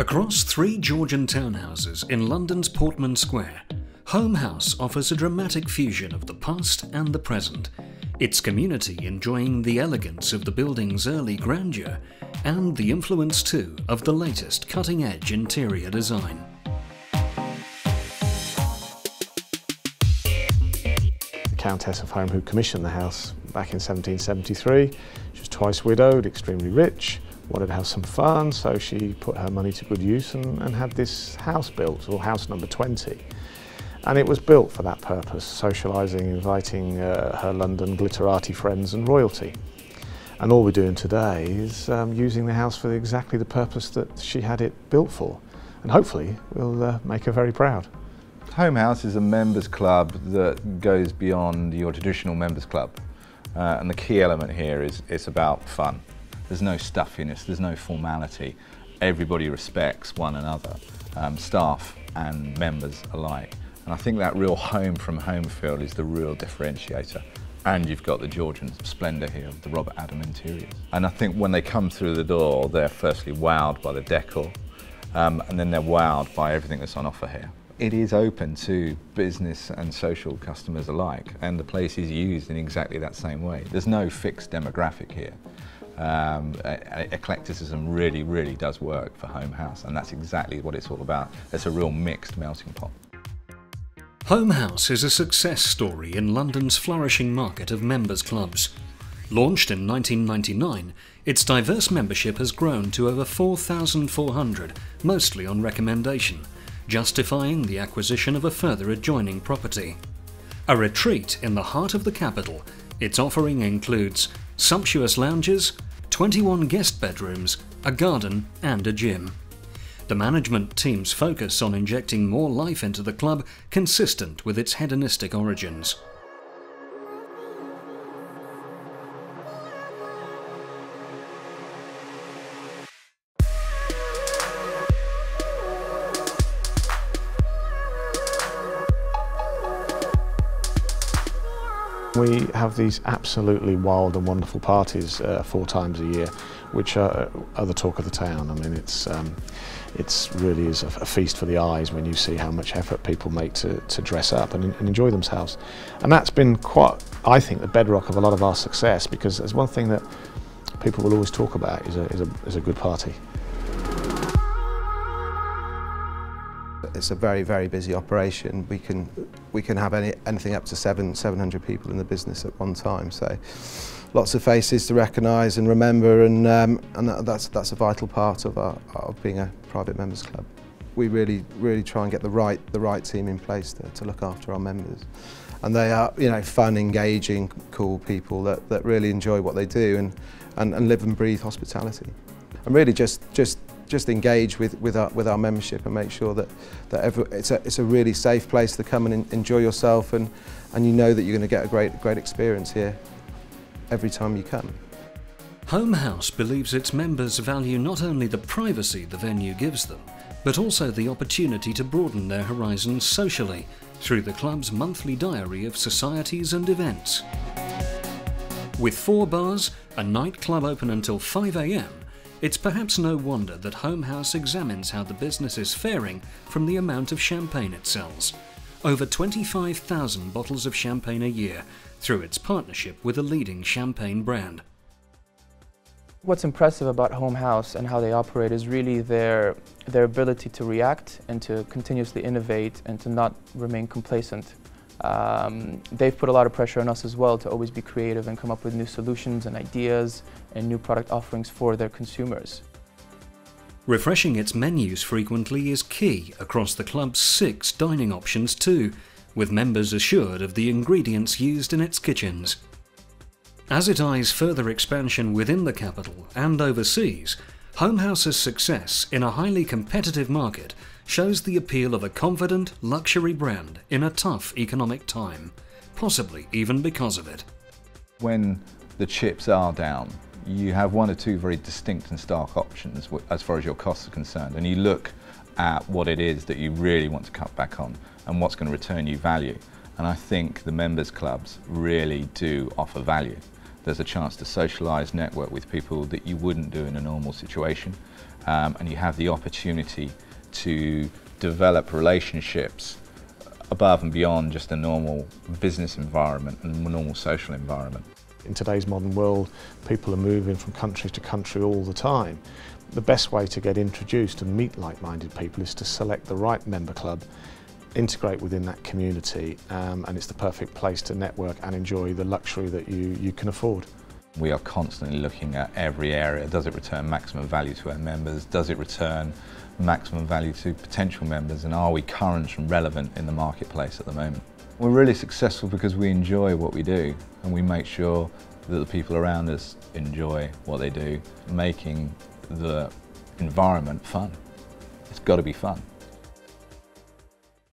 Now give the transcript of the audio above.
Across three Georgian townhouses in London's Portman Square, Home House offers a dramatic fusion of the past and the present, its community enjoying the elegance of the building's early grandeur and the influence too of the latest cutting-edge interior design. The Countess of Home who commissioned the house back in 1773, she was twice widowed, extremely rich, wanted to have some fun, so she put her money to good use and, and had this house built, or house number 20. And it was built for that purpose, socialising, inviting uh, her London glitterati friends and royalty. And all we're doing today is um, using the house for exactly the purpose that she had it built for. And hopefully we'll uh, make her very proud. Home House is a members club that goes beyond your traditional members club. Uh, and the key element here is it's about fun. There's no stuffiness, there's no formality. Everybody respects one another, um, staff and members alike. And I think that real home from home feel is the real differentiator. And you've got the Georgian splendour here of the Robert Adam interiors. And I think when they come through the door, they're firstly wowed by the decor, um, and then they're wowed by everything that's on offer here. It is open to business and social customers alike, and the place is used in exactly that same way. There's no fixed demographic here um, eclecticism really, really does work for Home House, and that's exactly what it's all about. It's a real mixed melting pot. Home House is a success story in London's flourishing market of members clubs. Launched in 1999, its diverse membership has grown to over 4,400, mostly on recommendation, justifying the acquisition of a further adjoining property. A retreat in the heart of the capital, its offering includes sumptuous lounges, 21 guest bedrooms, a garden and a gym. The management team's focus on injecting more life into the club consistent with its hedonistic origins. We have these absolutely wild and wonderful parties uh, four times a year, which are, are, the talk of the town. I mean, it's um, it's really is a, a, feast for the eyes when you see how much effort people make to, to dress up and, and enjoy themselves. And that's been quite, I think, the bedrock of a lot of our success because there's one thing that people will always talk about is a, is a, is a good party. It's a very, very busy operation. We can, we can have any, anything up to seven, 700 people in the business at one time. So lots of faces to recognise and remember and, um, and that, that's, that's a vital part of, our, of being a private members club. We really, really try and get the right, the right team in place to, to look after our members. And they are, you know, fun, engaging, cool people that, that really enjoy what they do and, and, and live and breathe hospitality. And really just, just just engage with, with, our, with our membership and make sure that, that every, it's, a, it's a really safe place to come and enjoy yourself and, and you know that you're going to get a great, great experience here every time you come. Home House believes its members value not only the privacy the venue gives them, but also the opportunity to broaden their horizons socially through the club's monthly diary of societies and events. With four bars, a nightclub open until 5am, it's perhaps no wonder that Home House examines how the business is faring from the amount of champagne it sells. Over 25,000 bottles of champagne a year through its partnership with a leading champagne brand. What's impressive about Home House and how they operate is really their, their ability to react and to continuously innovate and to not remain complacent. Um, they've put a lot of pressure on us as well to always be creative and come up with new solutions and ideas and new product offerings for their consumers. Refreshing its menus frequently is key across the club's six dining options too, with members assured of the ingredients used in its kitchens. As it eyes further expansion within the capital and overseas, Home House's success in a highly competitive market shows the appeal of a confident luxury brand in a tough economic time, possibly even because of it. When the chips are down, you have one or two very distinct and stark options as far as your costs are concerned, and you look at what it is that you really want to cut back on and what's going to return you value. And I think the members clubs really do offer value. There's a chance to socialise, network with people that you wouldn't do in a normal situation. Um, and you have the opportunity to develop relationships above and beyond just a normal business environment and normal social environment. In today's modern world, people are moving from country to country all the time. The best way to get introduced and meet like-minded people is to select the right member club, integrate within that community, um, and it's the perfect place to network and enjoy the luxury that you, you can afford. We are constantly looking at every area. Does it return maximum value to our members? Does it return maximum value to potential members? And are we current and relevant in the marketplace at the moment? We're really successful because we enjoy what we do and we make sure that the people around us enjoy what they do, making the environment fun. It's got to be fun.